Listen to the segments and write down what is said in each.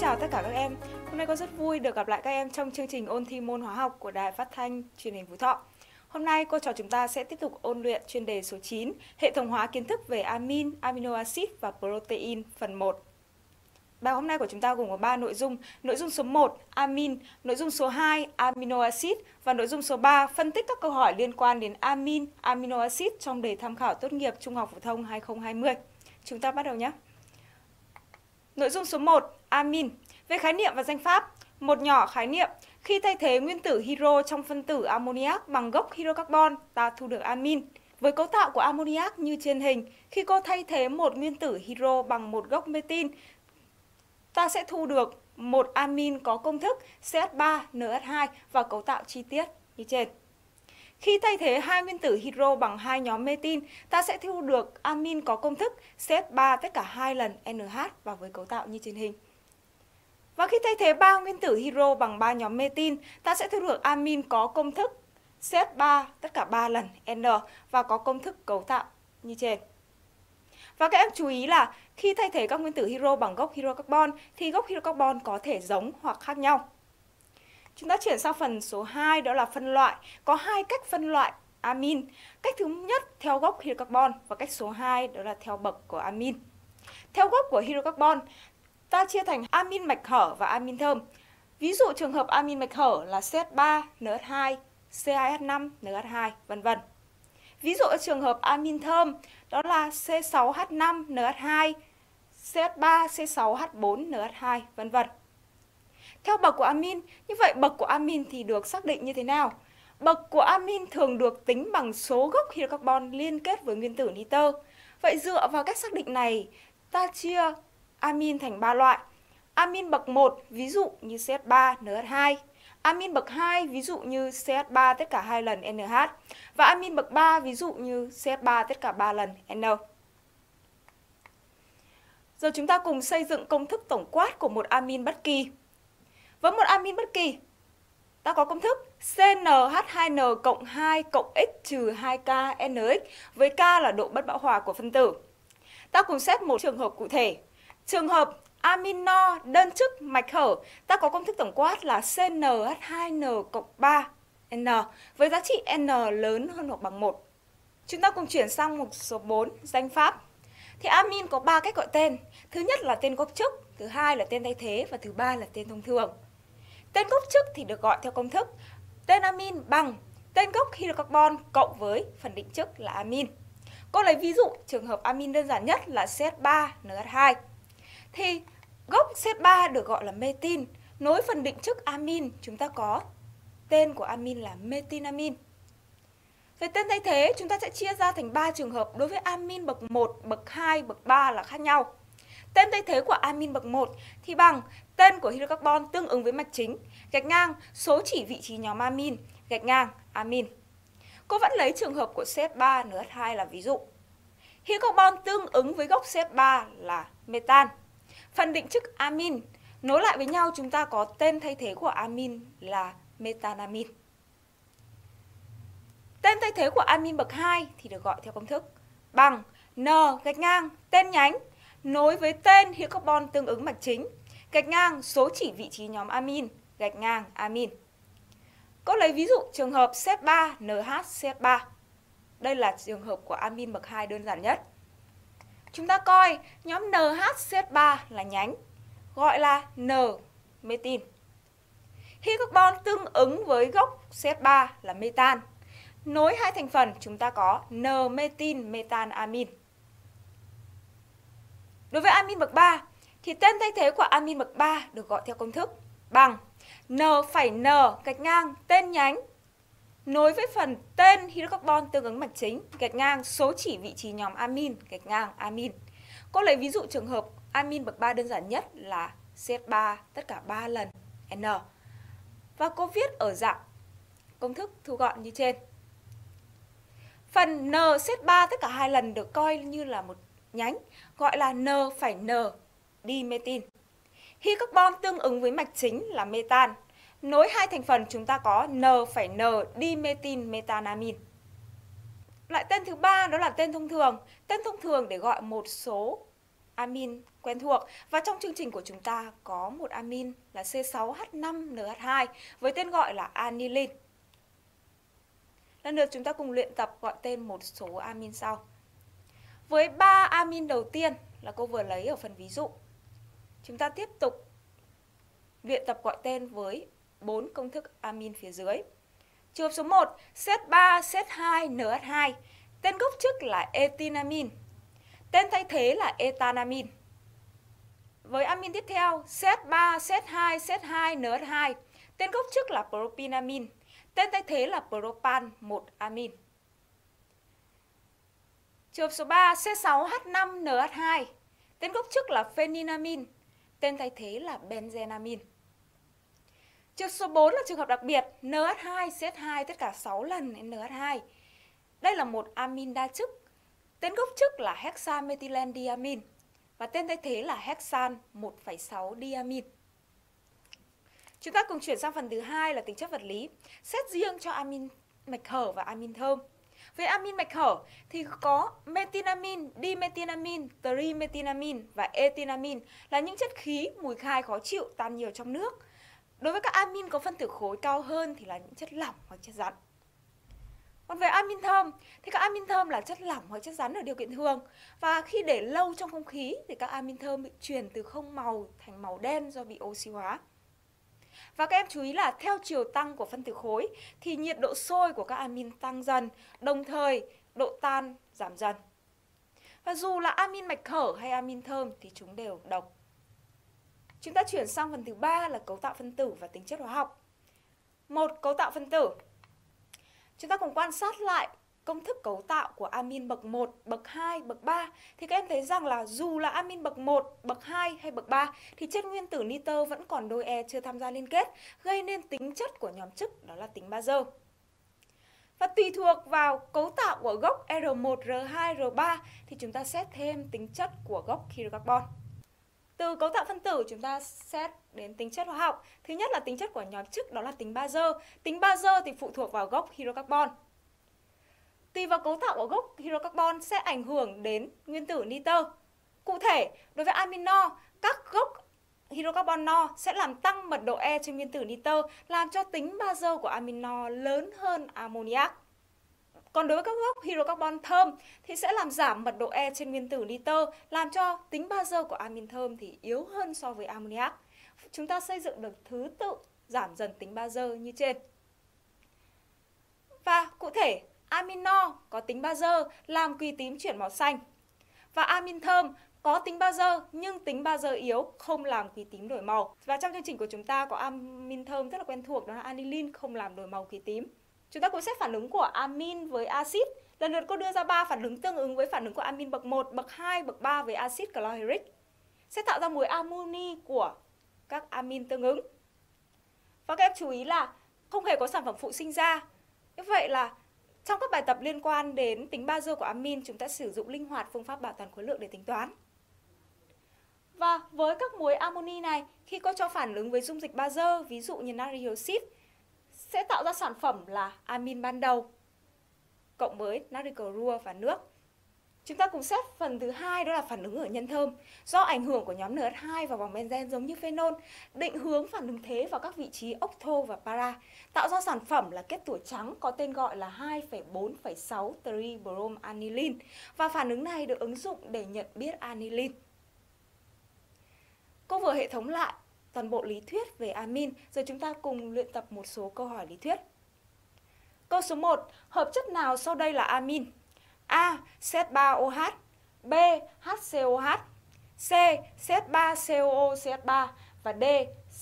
chào tất cả các em. Hôm nay con rất vui được gặp lại các em trong chương trình ôn thi môn hóa học của Đài Phát thanh Truyền hình Phú Thọ. Hôm nay cô trò chúng ta sẽ tiếp tục ôn luyện chuyên đề số 9, hệ thống hóa kiến thức về amin, amino acid và protein phần 1. Bài hôm nay của chúng ta gồm có 3 nội dung. Nội dung số 1, amin, nội dung số 2, amino acid và nội dung số 3, phân tích các câu hỏi liên quan đến amin, amino acid trong đề tham khảo tốt nghiệp Trung học phổ thông 2020. Chúng ta bắt đầu nhé. Nội dung số 1, amin. Về khái niệm và danh pháp, một nhỏ khái niệm, khi thay thế nguyên tử hydro trong phân tử ammoniac bằng gốc hydrocarbon, ta thu được amin. Với cấu tạo của ammoniac như trên hình, khi cô thay thế một nguyên tử hydro bằng một gốc metin, ta sẽ thu được một amin có công thức CH3NH2 và cấu tạo chi tiết như trên. Khi thay thế hai nguyên tử hydro bằng hai nhóm metin, ta sẽ thu được amin có công thức xếp 3 tất cả hai lần NH và với cấu tạo như trên hình. Và khi thay thế ba nguyên tử hydro bằng ba nhóm metin, ta sẽ thu được amin có công thức xếp 3 tất cả 3 lần N và có công thức cấu tạo như trên. Và các em chú ý là khi thay thế các nguyên tử hydro bằng gốc hydrocarbon thì gốc hydrocarbon có thể giống hoặc khác nhau. Chúng ta chuyển sang phần số 2 đó là phân loại. Có hai cách phân loại amin. Cách thứ nhất theo gốc hydrocarbon và cách số 2 đó là theo bậc của amin. Theo gốc của hydrocarbon, ta chia thành amin mạch hở và amin thơm. Ví dụ trường hợp amin mạch hở là CH3, NH2, C2H5, NH2, vân vân. Ví dụ ở trường hợp amin thơm đó là C6H5, NH2, CH3, C6H4, NH2, vân vân. Theo bậc của amin, như vậy bậc của amin thì được xác định như thế nào? Bậc của amin thường được tính bằng số gốc hydrocarbon liên kết với nguyên tử nitơ. Vậy dựa vào cách xác định này, ta chia amin thành 3 loại. Amin bậc 1 ví dụ như CH3, NH2. Amin bậc 2 ví dụ như CH3 tất cả 2 lần NH. Và amin bậc 3 ví dụ như CH3 tất cả 3 lần N. Giờ chúng ta cùng xây dựng công thức tổng quát của một amin bất kỳ. Với một amin bất kỳ, ta có công thức CnH2n cộng 2 cộng x trừ 2k NX với k là độ bất bão hòa của phân tử. Ta cùng xét một trường hợp cụ thể. Trường hợp amino đơn chức mạch hở, ta có công thức tổng quát là CnH2n cộng 3 N với giá trị N lớn hơn hoặc bằng 1. Chúng ta cùng chuyển sang mục số 4, danh pháp. Thì amin có 3 cách gọi tên. Thứ nhất là tên gốc chức, thứ hai là tên thay thế và thứ ba là tên thông thường. Tên gốc trước thì được gọi theo công thức tên amin bằng tên gốc hydrocarbon cộng với phần định chức là amin. Cô lấy ví dụ trường hợp amin đơn giản nhất là CH3NH2. Thì gốc CH3 được gọi là metin, nối phần định chức amin chúng ta có tên của amin là metinamin. Về tên thay thế chúng ta sẽ chia ra thành 3 trường hợp đối với amin bậc 1, bậc 2, bậc 3 là khác nhau. Tên thay thế của amin bậc 1 thì bằng tên của hydrocarbon tương ứng với mạch chính, gạch ngang số chỉ vị trí nhóm amin, gạch ngang amin. Cô vẫn lấy trường hợp của CH3 NH2 là ví dụ. Hydrocarbon tương ứng với gốc CH3 là metan. Phần định chức amin nối lại với nhau chúng ta có tên thay thế của amin là metanamin. Tên thay thế của amin bậc 2 thì được gọi theo công thức bằng N gạch ngang tên nhánh nối với tên hydrocarbon tương ứng mạch chính, gạch ngang số chỉ vị trí nhóm amin, gạch ngang amin. Cô lấy ví dụ trường hợp CH3 NHCH3. Đây là trường hợp của amin bậc 2 đơn giản nhất. Chúng ta coi nhóm NHCH3 là nhánh, gọi là N metin. Hydrocarbon tương ứng với gốc CH3 là metan. Nối hai thành phần chúng ta có N-metin metan amin. Đối với amin bậc 3 thì tên thay thế của amin bậc 3 được gọi theo công thức bằng N phẩy N gạch ngang tên nhánh nối với phần tên hydrocarbon tương ứng mạch chính gạch ngang số chỉ vị trí nhóm amin gạch ngang amin. Cô lấy ví dụ trường hợp amin bậc 3 đơn giản nhất là CH3 tất cả 3 lần N. Và cô viết ở dạng công thức thu gọn như trên. Phần N CH3 tất cả hai lần được coi như là một nhánh, gọi là N phải N dimetin. Hydrocarbon tương ứng với mạch chính là metan. Nối hai thành phần, chúng ta có N-N dimetin metanamin. Lại tên thứ ba đó là tên thông thường. Tên thông thường để gọi một số amin quen thuộc và trong chương trình của chúng ta có một amin là C6H5NH2 với tên gọi là anilin. Lần lượt chúng ta cùng luyện tập gọi tên một số amin sau. Với ba amin đầu tiên là cô vừa lấy ở phần ví dụ. Chúng ta tiếp tục luyện tập gọi tên với bốn công thức amin phía dưới. Trường hợp số 1, set 3, set 2, NH2. Tên gốc trước là etinamin. Tên thay thế là etanamin. Với amin tiếp theo, set 3, set 2, set 2, NH2. Tên gốc trước là propinamin. Tên thay thế là propan 1 amin. Trường hợp số 3, C6H5NH2. Tên gốc trước là pheninamin. Tên thay thế là benzenamin. Trường số 4 là trường hợp đặc biệt NH2 Z2 tất cả 6 lần NH2. Đây là một amin đa chức. Tên gốc chức là hexamethylen diamin và tên thay thế là hexan 1,6 diamin. Chúng ta cùng chuyển sang phần thứ hai là tính chất vật lý. Xét riêng cho amin mạch hở và amin thơm về amin mạch hở thì có metinamin, dimetinamin, trimetinamin và etinamin là những chất khí mùi khai khó chịu tan nhiều trong nước. Đối với các amin có phân tử khối cao hơn thì là những chất lỏng hoặc chất rắn. Còn về amin thơm thì các amin thơm là chất lỏng hoặc chất rắn ở điều kiện thường và khi để lâu trong không khí thì các amin thơm bị chuyển từ không màu thành màu đen do bị oxy hóa. Và các em chú ý là theo chiều tăng của phân tử khối thì nhiệt độ sôi của các amin tăng dần, đồng thời độ tan giảm dần. Và dù là amin mạch hở hay amin thơm thì chúng đều độc. Chúng ta chuyển sang phần thứ ba là cấu tạo phân tử và tính chất hóa học. Một cấu tạo phân tử. Chúng ta cùng quan sát lại công thức cấu tạo của amin bậc 1, bậc 2, bậc 3 thì các em thấy rằng là dù là amin bậc 1, bậc 2 hay bậc 3 thì trên nguyên tử nitơ vẫn còn đôi e chưa tham gia liên kết gây nên tính chất của nhóm chức đó là tính bazơ. Và tùy thuộc vào cấu tạo của gốc R1, R2, R3 thì chúng ta xét thêm tính chất của gốc hydrocarbon. Từ cấu tạo phân tử chúng ta xét đến tính chất hóa học. Thứ nhất là tính chất của nhóm chức đó là tính bazơ. Tính bazơ thì phụ thuộc vào gốc hydrocarbon. Tùy vào cấu tạo của gốc hydrocarbon sẽ ảnh hưởng đến nguyên tử nitơ. Cụ thể, đối với amino, các gốc hydrocarbon no sẽ làm tăng mật độ E trên nguyên tử nitơ, làm cho tính bazơ của amino lớn hơn ammoniac. Còn đối với các gốc hydrocarbon thơm thì sẽ làm giảm mật độ E trên nguyên tử nitơ, làm cho tính bazơ của amin thơm thì yếu hơn so với ammoniac. Chúng ta xây dựng được thứ tự giảm dần tính bazơ như trên. Và cụ thể, amino có tính bazơ làm quỳ tím chuyển màu xanh. Và amin thơm có tính bazơ nhưng tính bazơ yếu không làm quỳ tím đổi màu. Và trong chương trình của chúng ta có amin thơm rất là quen thuộc đó là anilin không làm đổi màu quỳ tím. Chúng ta cũng xét phản ứng của amin với axit. Lần lượt cô đưa ra 3 phản ứng tương ứng với phản ứng của amin bậc 1, bậc 2, bậc 3 với axit chlorhydric. Sẽ tạo ra muối amoni của các amin tương ứng. Và các em chú ý là không hề có sản phẩm phụ sinh ra. Như vậy là trong các bài tập liên quan đến tính bazơ của amin, chúng ta sử dụng linh hoạt phương pháp bảo toàn khối lượng để tính toán. Và với các muối amoni này, khi có cho phản ứng với dung dịch bazơ, ví dụ như natri oxit, sẽ tạo ra sản phẩm là amin ban đầu cộng với natri clorua và nước. Chúng ta cùng xét phần thứ hai đó là phản ứng ở nhân thơm. Do ảnh hưởng của nhóm NH2 và vòng benzen giống như phenol, định hướng phản ứng thế vào các vị trí octo và para, tạo ra sản phẩm là kết tủa trắng có tên gọi là 2,4,6 tribrom anilin và phản ứng này được ứng dụng để nhận biết anilin. Cô vừa hệ thống lại toàn bộ lý thuyết về amin, rồi chúng ta cùng luyện tập một số câu hỏi lý thuyết. Câu số 1, hợp chất nào sau đây là amin? A. Z3OH B. HCOH C. Z3COOCH3 và D.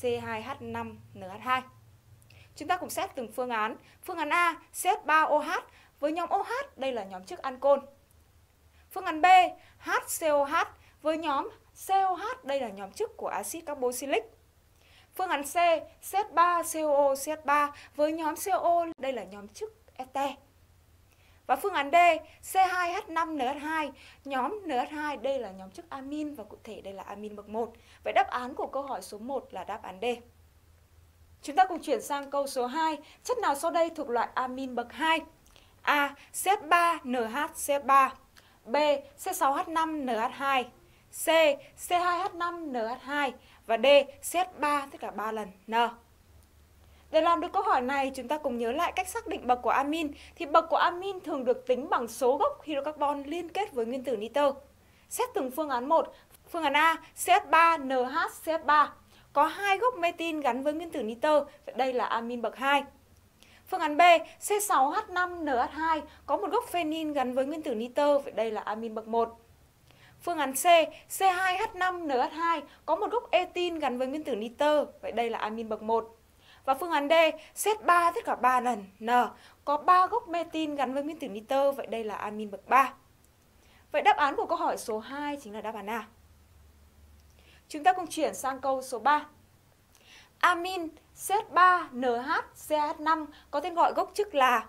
C2H5NH2 Chúng ta cùng xét từng phương án. Phương án A, Z3OH với nhóm OH, đây là nhóm chức ancol. Phương án B, HCOH với nhóm COH, đây là nhóm chức của axit carboxylic. Phương án C, Z3COCH3 với nhóm CO, đây là nhóm chức este. Và phương án D, C2H5NH2, nhóm NH2 đây là nhóm chức amin và cụ thể đây là amin bậc 1. Vậy đáp án của câu hỏi số 1 là đáp án D. Chúng ta cùng chuyển sang câu số 2. Chất nào sau đây thuộc loại amin bậc 2? A. C3NH CH3 B. C6H5NH2 C. C2H5NH2 và D. CH3 tức là 3 lần N. Để làm được câu hỏi này, chúng ta cùng nhớ lại cách xác định bậc của amin. Thì bậc của amin thường được tính bằng số gốc hydrocarbon liên kết với nguyên tử nitơ. Xét từng phương án 1. Phương án A, CH3NHCH3 có hai gốc metin gắn với nguyên tử nitơ, vậy đây là amin bậc 2. Phương án B, C6H5NH2 có một gốc phenin gắn với nguyên tử nitơ, vậy đây là amin bậc 1. Phương án C, C2H5NH2 có một gốc etin gắn với nguyên tử nitơ, vậy đây là amin bậc 1. Và phương án D, xét 3 tất cả 3 lần N có 3 gốc metin gắn với nguyên tử nitơ, vậy đây là amin bậc 3. Vậy đáp án của câu hỏi số 2 chính là đáp án A. Chúng ta cùng chuyển sang câu số 3. Amin Z3NHCH5 có tên gọi gốc chức là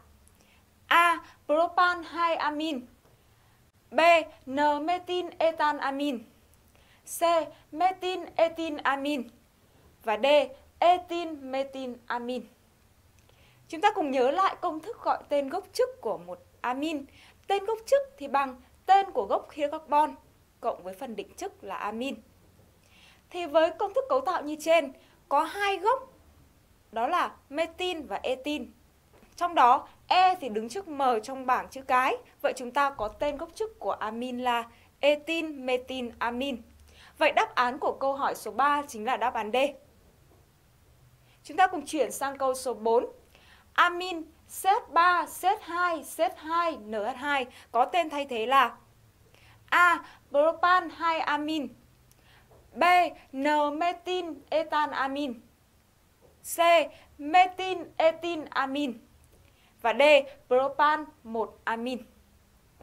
A. Propan 2 amin B. N-metin etan amin C. Metin etin amin và D. Etin metin amin Chúng ta cùng nhớ lại công thức gọi tên gốc chức của một amin. Tên gốc chức thì bằng tên của gốc hydrocarbon cộng với phần định chức là amin. Thì với công thức cấu tạo như trên, có hai gốc đó là metin và etin. Trong đó E thì đứng trước M trong bảng chữ cái, vậy chúng ta có tên gốc chức của amin là etin metin amin. Vậy đáp án của câu hỏi số 3 chính là đáp án D. Chúng ta cùng chuyển sang câu số 4. Amin CH3, CH2, CH2, NH2 có tên thay thế là A. Propan 2 amin B. N-metin etan amin C. Metin etin amin và D. Propan 1 amin.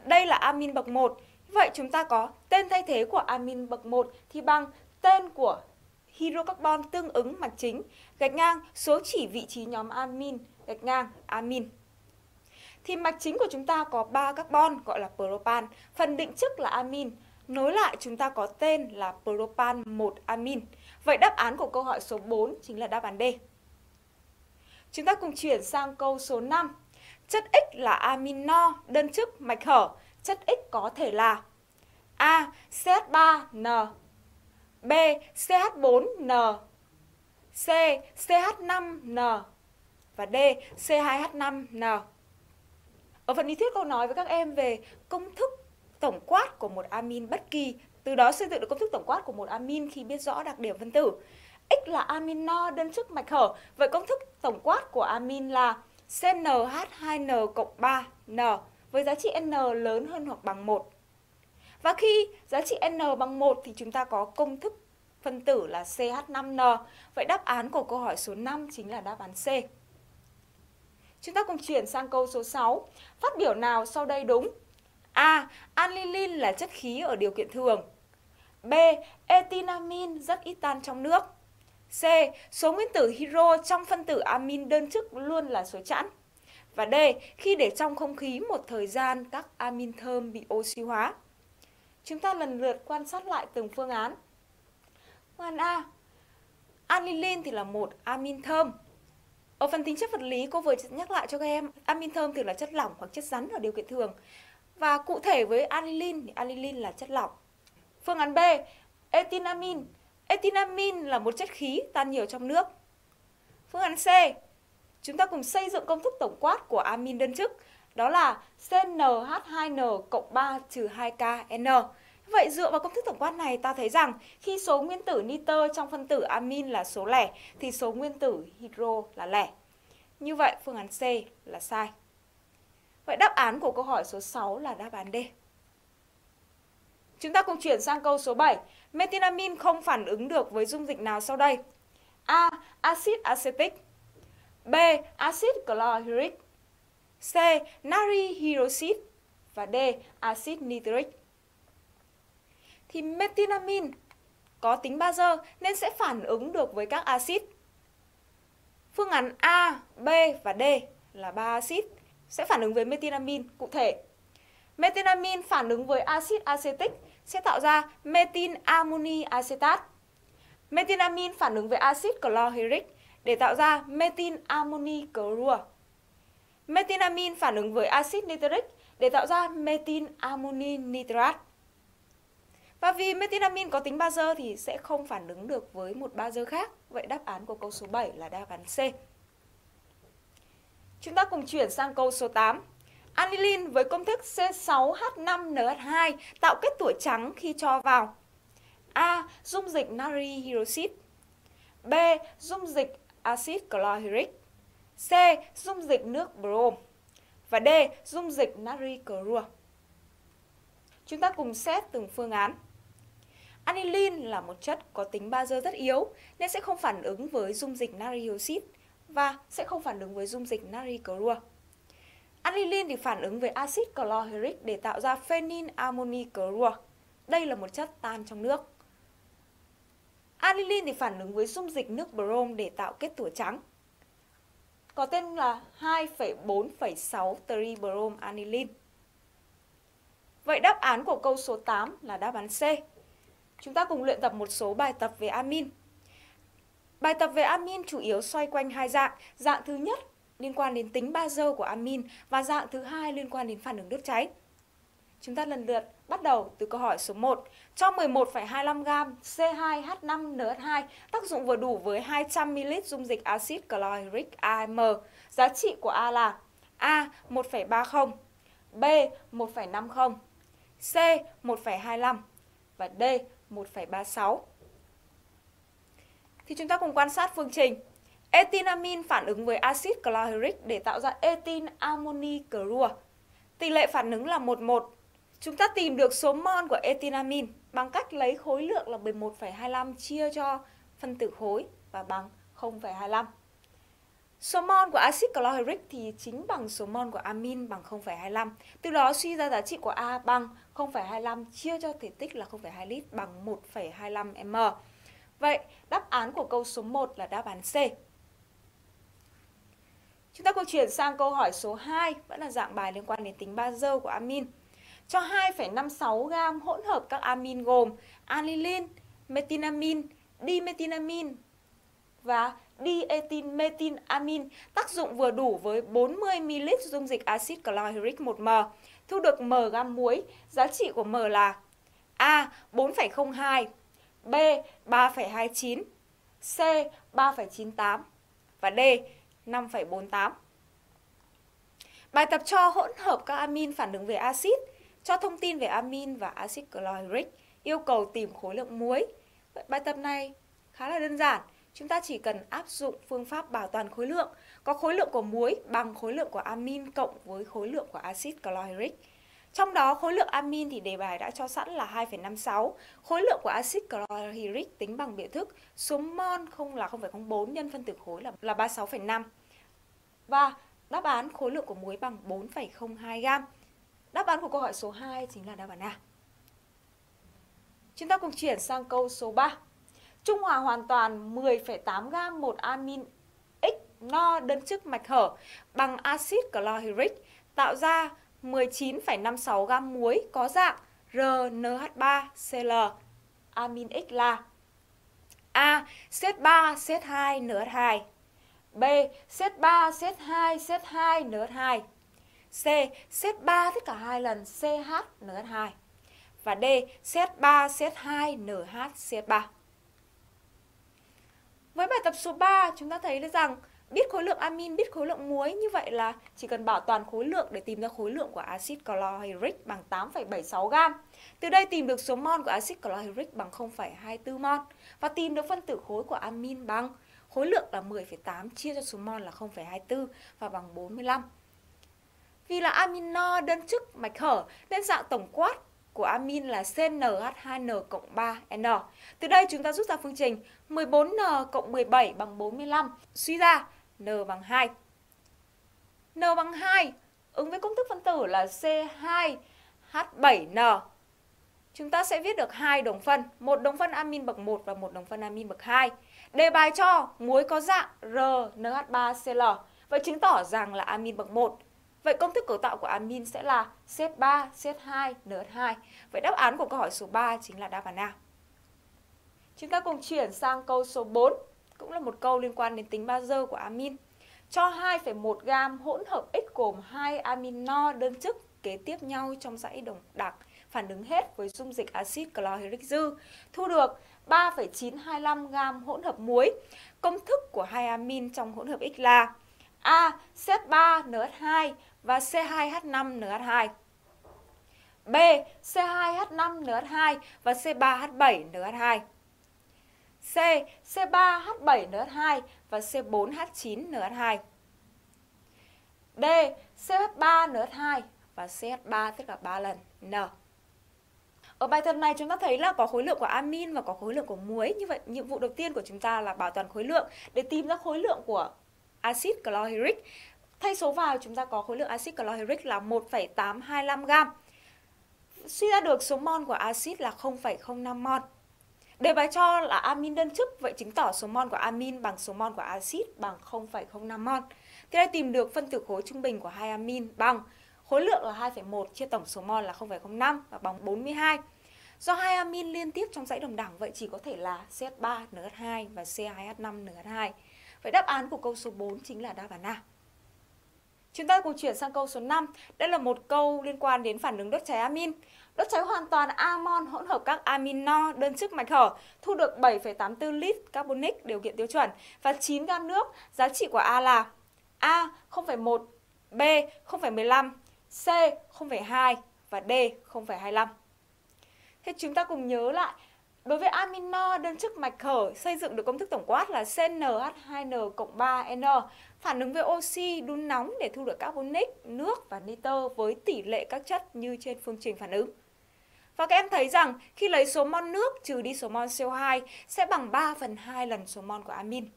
Đây là amin bậc 1. Vậy chúng ta có tên thay thế của amin bậc 1 thì bằng tên của hydrocarbon tương ứng mặt chính, gạch ngang số chỉ vị trí nhóm amin, gạch ngang amin. Thì mạch chính của chúng ta có 3 carbon gọi là propan, phần định chức là amin. Nối lại chúng ta có tên là propan 1 amin. Vậy đáp án của câu hỏi số 4 chính là đáp án D. Chúng ta cùng chuyển sang câu số 5. Chất X là amin no, đơn chức, mạch hở. Chất X có thể là A. CH3N B. CH4N C. CH5N và D. C2H5N Ở phần lý thuyết cô nói với các em về công thức tổng quát của một amin bất kỳ, từ đó xây dựng được công thức tổng quát của một amin khi biết rõ đặc điểm phân tử. X là amin no đơn chức mạch hở. Vậy công thức tổng quát của amin là CnH2n cộng 3n với giá trị n lớn hơn hoặc bằng 1. Và khi giá trị n bằng 1 thì chúng ta có công thức phân tử là CH5n. Vậy đáp án của câu hỏi số 5 chính là đáp án C. Chúng ta cùng chuyển sang câu số 6. Phát biểu nào sau đây đúng? A. Anilin là chất khí ở điều kiện thường. B. Etinamin rất ít tan trong nước. C. Số nguyên tử hydro trong phân tử amin đơn chức luôn là số chẵn. Và D. Khi để trong không khí một thời gian, các amin thơm bị oxy hóa. Chúng ta lần lượt quan sát lại từng phương án. Phương án A. Anilin thì là một amin thơm. Ở phần tính chất vật lý, cô vừa nhắc lại cho các em, amin thơm thường là chất lỏng hoặc chất rắn ở điều kiện thường. Và cụ thể với anilin thì anilin là chất lỏng. Phương án B, etinamin. Etinamin là một chất khí tan nhiều trong nước. Phương án C, chúng ta cùng xây dựng công thức tổng quát của amin đơn chức. Đó là CnH2n cộng 3 trừ 2KN. Vậy dựa vào công thức tổng quát này, ta thấy rằng khi số nguyên tử nitơ trong phân tử amin là số lẻ, thì số nguyên tử hydro là lẻ. Như vậy, phương án C là sai. Vậy đáp án của câu hỏi số 6 là đáp án D. Chúng ta cùng chuyển sang câu số 7. Metinamin không phản ứng được với dung dịch nào sau đây? A. Axit acetic B. Axit chlorhydric C. Nari hydroxit và D. Axit nitric Thì metinamin có tính bazơ nên sẽ phản ứng được với các axit. Phương án A, B và D là ba axit sẽ phản ứng với metinamin cụ thể. Metinamin phản ứng với axit acetic sẽ tạo ra metin amoni acetat. Metinamin phản ứng với axit chlorhydric để tạo ra metin amoni Metinamin phản ứng với axit nitric để tạo ra metin amoni nitrat. Và vì methylamin có tính bazơ thì sẽ không phản ứng được với một bazơ khác. Vậy đáp án của câu số 7 là đáp án C. Chúng ta cùng chuyển sang câu số 8. Anilin với công thức C6H5NH2 tạo kết tủa trắng khi cho vào A. Dung dịch natri hydroxit B. Dung dịch axit chlorhydric C. Dung dịch nước brom và D. Dung dịch natri clorua. Chúng ta cùng xét từng phương án. Anilin là một chất có tính bazơ rất yếu, nên sẽ không phản ứng với dung dịch natri oxit và sẽ không phản ứng với dung dịch natri clorua. Anilin thì phản ứng với axit chlorhydric để tạo ra phenylammoni clorua. Đây là một chất tan trong nước. Anilin thì phản ứng với dung dịch nước brom để tạo kết tủa trắng. Có tên là 2,4,6 tribrom anilin. Vậy đáp án của câu số 8 là đáp án C. Chúng ta cùng luyện tập một số bài tập về amin. Bài tập về amin chủ yếu xoay quanh hai dạng. Dạng thứ nhất liên quan đến tính bazơ của amin và dạng thứ hai liên quan đến phản ứng đốt cháy. Chúng ta lần lượt bắt đầu từ câu hỏi số 1. Cho 11,25 g C2H5NH2 tác dụng vừa đủ với 200 ml dung dịch axit chlorhydric AM. Giá trị của A là A 1,30, B 1,50, C 1,25 và D 1,36. Thì chúng ta cùng quan sát phương trình. Etinamin phản ứng với axit chlorhydric để tạo ra etin ammoni clorua. Tỷ lệ phản ứng là 11. Chúng ta tìm được số mol của etinamin bằng cách lấy khối lượng là 11,25 chia cho phân tử khối và bằng 0,25. Số mol của axit chlorhydric thì chính bằng số mol của amin bằng 0,25. Từ đó suy ra giá trị của A bằng 0,25 chia cho thể tích là 0,2 lít bằng 1,25 m. Vậy đáp án của câu số 1 là đáp án C. Chúng ta cùng chuyển sang câu hỏi số 2, vẫn là dạng bài liên quan đến tính bazơ của amin. Cho 2,56 gam hỗn hợp các amin gồm anilin, metinamin, dimetinamin và diethyl tác dụng vừa đủ với 40 ml dung dịch axit chlorhydric 1m. Thu được m gam muối, giá trị của m là A 4,02, B 3,29, C 3,98 và D 5,48. Bài tập cho hỗn hợp các amin phản ứng về axit, cho thông tin về amin và axit chlorhydric, yêu cầu tìm khối lượng muối. Bài tập này khá là đơn giản, chúng ta chỉ cần áp dụng phương pháp bảo toàn khối lượng, có khối lượng của muối bằng khối lượng của amin cộng với khối lượng của axit chlorhydric. Trong đó khối lượng amin thì đề bài đã cho sẵn là 2,56, khối lượng của axit chlorhydric tính bằng biểu thức số mol không là 0,04 nhân phân tử khối là là 36,5. Và đáp án khối lượng của muối bằng 4,02 gam. Đáp án của câu hỏi số 2 chính là đáp án A. Chúng ta cùng chuyển sang câu số 3. Trung hòa hoàn toàn 10,8 gam một amin X no đơn chức mạch hở bằng axit chlorhydric tạo ra 19,56 gam muối có dạng RNH3Cl. Amin X là A. Z3 Z2 NH2 B. Z3 Z2 Z2 NH2 C. Xét 3 tất cả hai lần CH NH2 và D. Xét 3, xét 2, NH, xét 3 Với bài tập số 3 chúng ta thấy rằng biết khối lượng amin, biết khối lượng muối như vậy là chỉ cần bảo toàn khối lượng để tìm ra khối lượng của axit chlorhydric bằng 8,76 g. Từ đây tìm được số mol của axit chlorhydric bằng 0,24 mol và tìm được phân tử khối của amin bằng khối lượng là 10,8 chia cho số mol là 0,24 và bằng 45. Vì là amin no đơn chức mạch hở nên dạng tổng quát của amin là CnH2n cộng 3n. Từ đây chúng ta rút ra phương trình 14n cộng 17 bằng 45. Suy ra N bằng 2. N bằng 2 ứng với công thức phân tử là C2H7N. Chúng ta sẽ viết được hai đồng phân, một đồng phân amin bậc 1 và một đồng phân amin bậc 2. Đề bài cho muối có dạng RNH3Cl. Vậy chứng tỏ rằng là amin bậc 1. Vậy công thức cấu tạo của amin sẽ là C3, C2, NH2. Vậy đáp án của câu hỏi số 3 chính là đáp án A. Chúng ta cùng chuyển sang câu số 4 cũng là một câu liên quan đến tính bazơ của amin. Cho 2,1 gam hỗn hợp X gồm hai amin no đơn chức kế tiếp nhau trong dãy đồng đặc phản ứng hết với dung dịch axit clohydric dư, thu được 3,925 gam hỗn hợp muối. Công thức của hai amin trong hỗn hợp X là A. CH3NH2 và C2H5NH2. B. C2H5NH2 và C3H7NH2. C. C3H7NH2 và C4H9NH2. D. CH3NH2 và CH3 tất cả 3 lần N. Ở bài tập này chúng ta thấy là có khối lượng của amin và có khối lượng của muối. Như vậy, nhiệm vụ đầu tiên của chúng ta là bảo toàn khối lượng để tìm ra khối lượng của axit chlorhydric. Thay số vào chúng ta có khối lượng axit chlorhydric là 1,825 g. Suy ra được số mol của axit là 0,05 mol. Đề bài cho là amin đơn chức, vậy chứng tỏ số mol của amin bằng số mol của axit bằng 0,05 mol. Thì đây tìm được phân tử khối trung bình của hai amin bằng khối lượng là 2,1 chia tổng số mol là 0,05 và bằng 42. Do hai amin liên tiếp trong dãy đồng đẳng vậy chỉ có thể là CH3NH2 và C2H5NH2. Vậy đáp án của câu số 4 chính là đáp án nào? Chúng ta cùng chuyển sang câu số 5. Đây là một câu liên quan đến phản ứng đốt cháy amin. Đốt cháy hoàn toàn amon hỗn hợp các amin no đơn chức mạch hở, thu được 7,84 lít carbonic điều kiện tiêu chuẩn và 9 gam nước. Giá trị của A là A 0,1, B 0,15, C 0,2 và D 0,25. Thế chúng ta cùng nhớ lại Đối với amino đơn chức mạch hở xây dựng được công thức tổng quát là CnH2n cộng 3n phản ứng với oxy đun nóng để thu được carbonic, nước và nitơ với tỷ lệ các chất như trên phương trình phản ứng. Và các em thấy rằng khi lấy số mol nước trừ đi số mol CO2 sẽ bằng 3 phần 2 lần số mol của amin.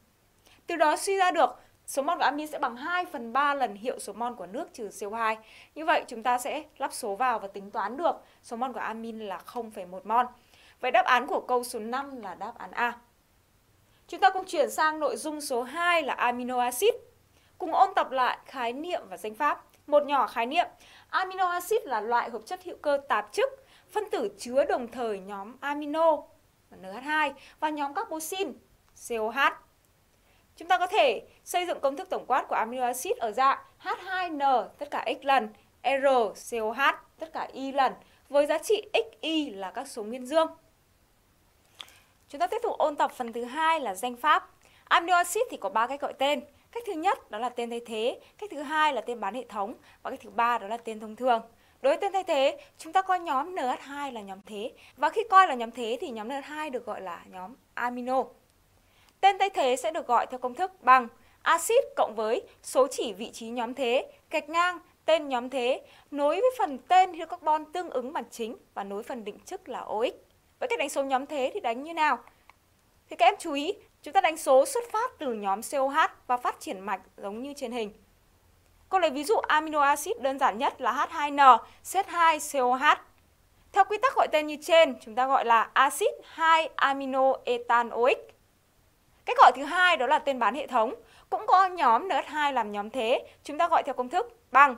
Từ đó suy ra được số mol của amin sẽ bằng 2 phần 3 lần hiệu số mol của nước trừ CO2. Như vậy chúng ta sẽ lắp số vào và tính toán được số mol của amin là 0,1 mol. Vậy đáp án của câu số 5 là đáp án A. Chúng ta cùng chuyển sang nội dung số 2 là amino acid. Cùng ôn tập lại khái niệm và danh pháp. Một nhỏ khái niệm, amino acid là loại hợp chất hữu cơ tạp chức, phân tử chứa đồng thời nhóm amino NH2 và nhóm carboxyl COH. Chúng ta có thể xây dựng công thức tổng quát của amino acid ở dạng H2N tất cả x lần, RCOH tất cả y lần với giá trị xy là các số nguyên dương. Chúng ta tiếp tục ôn tập phần thứ hai là danh pháp. Amino acid thì có ba cách gọi tên. Cách thứ nhất đó là tên thay thế, cách thứ hai là tên bán hệ thống và cách thứ ba đó là tên thông thường. Đối với tên thay thế, chúng ta coi nhóm NH2 là nhóm thế và khi coi là nhóm thế thì nhóm NH2 được gọi là nhóm amino. Tên thay thế sẽ được gọi theo công thức bằng axit cộng với số chỉ vị trí nhóm thế, gạch ngang tên nhóm thế nối với phần tên hydrocarbon tương ứng bằng chính và nối phần định chức là OX. Vậy cách đánh số nhóm thế thì đánh như nào? Thì các em chú ý, chúng ta đánh số xuất phát từ nhóm COH và phát triển mạch giống như trên hình. Cô lấy ví dụ amino acid đơn giản nhất là H2N, C2COH. Theo quy tắc gọi tên như trên, chúng ta gọi là axit 2 amino ethanoic. Cách gọi thứ hai đó là tên bán hệ thống, cũng có nhóm NH2 làm nhóm thế, chúng ta gọi theo công thức bằng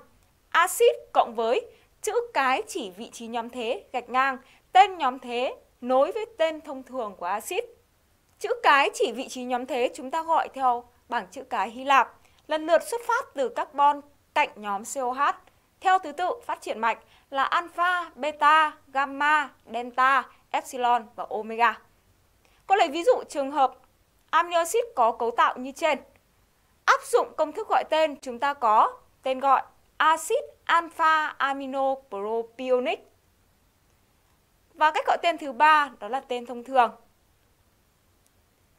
axit cộng với chữ cái chỉ vị trí nhóm thế gạch ngang tên nhóm thế nối với tên thông thường của axit. Chữ cái chỉ vị trí nhóm thế chúng ta gọi theo bảng chữ cái Hy Lạp, lần lượt xuất phát từ carbon cạnh nhóm COH theo thứ tự phát triển mạch là alpha, beta, gamma, delta, epsilon và omega. Có lấy ví dụ trường hợp amino acid có cấu tạo như trên. Áp dụng công thức gọi tên chúng ta có tên gọi axit alpha amino propionic và cách gọi tên thứ ba đó là tên thông thường.